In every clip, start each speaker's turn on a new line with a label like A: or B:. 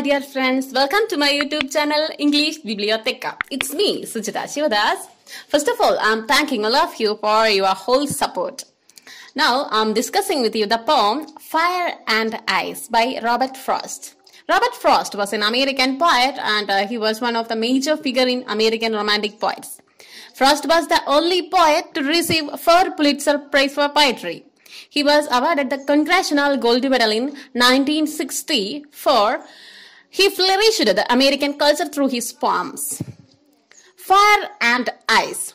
A: friends. Welcome to my YouTube channel, English Bibliotheca. It's me, Sujitha Sivadas. First of all, I'm thanking all of you for your whole support. Now, I'm discussing with you the poem Fire and Ice by Robert Frost. Robert Frost was an American poet and uh, he was one of the major figure in American romantic poets. Frost was the only poet to receive four Pulitzer Prize for poetry. He was awarded the Congressional Gold Medal in 1960 for he flourished the American culture through his poems. Fire and Ice.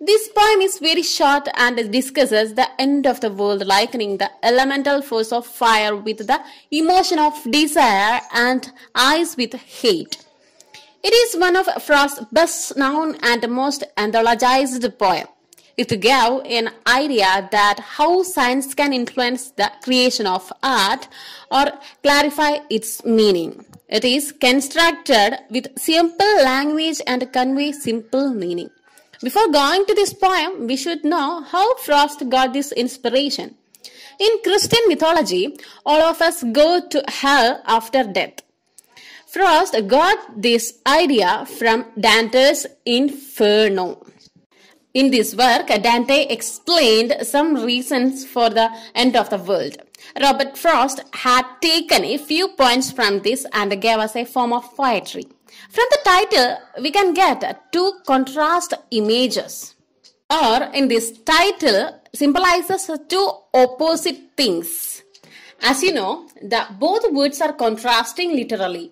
A: This poem is very short and discusses the end of the world, likening the elemental force of fire with the emotion of desire and ice with hate. It is one of Frost's best known and most anthologized poem. It gave an idea that how science can influence the creation of art or clarify its meaning. It is constructed with simple language and convey simple meaning. Before going to this poem, we should know how Frost got this inspiration. In Christian mythology, all of us go to hell after death. Frost got this idea from Dante's Inferno. In this work, Dante explained some reasons for the end of the world. Robert Frost had taken a few points from this and gave us a form of poetry. From the title, we can get two contrast images. Or in this title, symbolizes two opposite things. As you know, the both words are contrasting literally.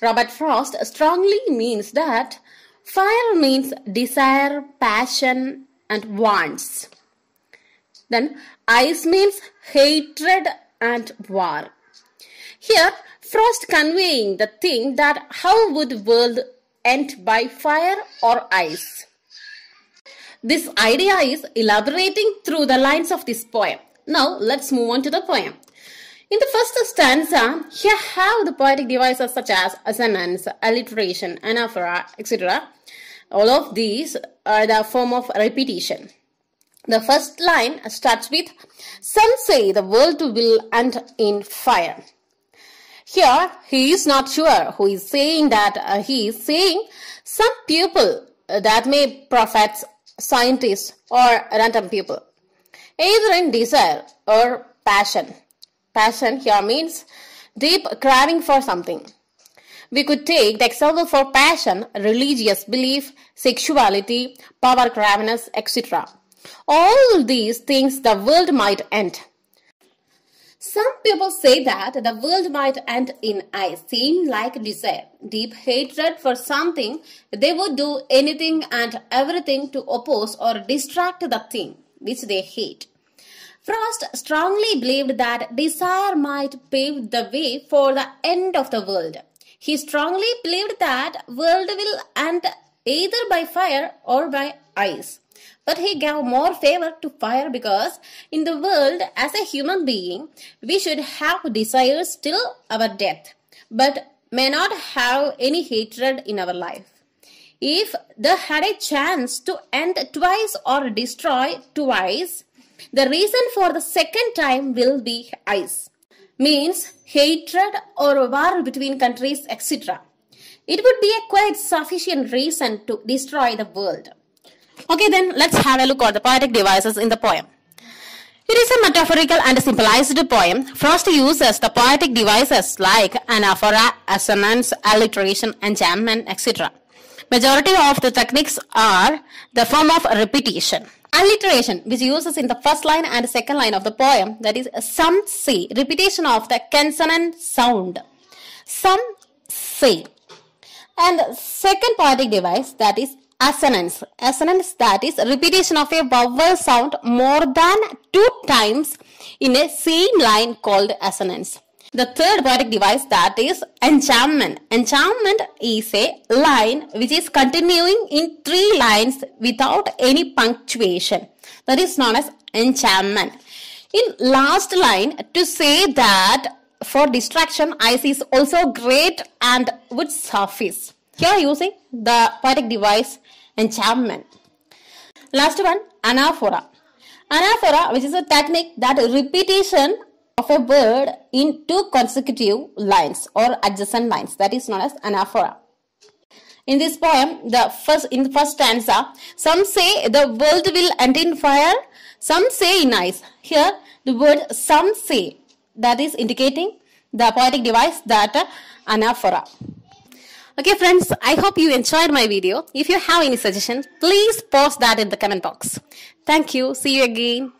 A: Robert Frost strongly means that fire means desire, passion, and wants. Then ice means hatred and war. Here, Frost conveying the thing that how would world end by fire or ice. This idea is elaborating through the lines of this poem. Now, let's move on to the poem. In the first stanza, here have the poetic devices such as assonance, alliteration, anaphora, etc. All of these are the form of repetition. The first line starts with, Some say the world will end in fire. Here, he is not sure who is saying that. Uh, he is saying some people uh, that may prophets, scientists, or random people. Either in desire or passion. Passion here means deep craving for something. We could take the example for passion, religious belief, sexuality, power craveness, etc. All these things the world might end. Some people say that the world might end in ice, seem like desire, deep hatred for something. They would do anything and everything to oppose or distract the thing which they hate. Frost strongly believed that desire might pave the way for the end of the world. He strongly believed that world will end either by fire or by ice. But he gave more favor to fire because in the world as a human being we should have desires till our death but may not have any hatred in our life. If they had a chance to end twice or destroy twice, the reason for the second time will be ice. Means hatred or war between countries, etc. It would be a quite sufficient reason to destroy the world. Okay, then let's have a look at the poetic devices in the poem. It is a metaphorical and a symbolized poem. Frost uses the poetic devices like anaphora, assonance, alliteration, enjambment, etc. Majority of the techniques are the form of repetition. Alliteration, which uses in the first line and second line of the poem, that is some say, repetition of the consonant sound. Some say. And second poetic device, that is assonance. Assonance that is repetition of a vowel sound more than two times in a same line called assonance. The third poetic device that is enjambment. Enjambment is a line which is continuing in three lines without any punctuation. That is known as enjambment. In last line to say that for distraction ice is also great and would surface. Here using the poetic device enjambment. Last one, anaphora. Anaphora, which is a technique that repetition of a word in two consecutive lines or adjacent lines that is known as anaphora. In this poem, the first in the first stanza, some say the world will end in fire, some say in ice. Here, the word some say that is indicating the poetic device that uh, anaphora. Okay friends, I hope you enjoyed my video. If you have any suggestions, please post that in the comment box. Thank you. See you again.